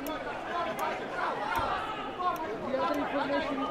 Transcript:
The other information is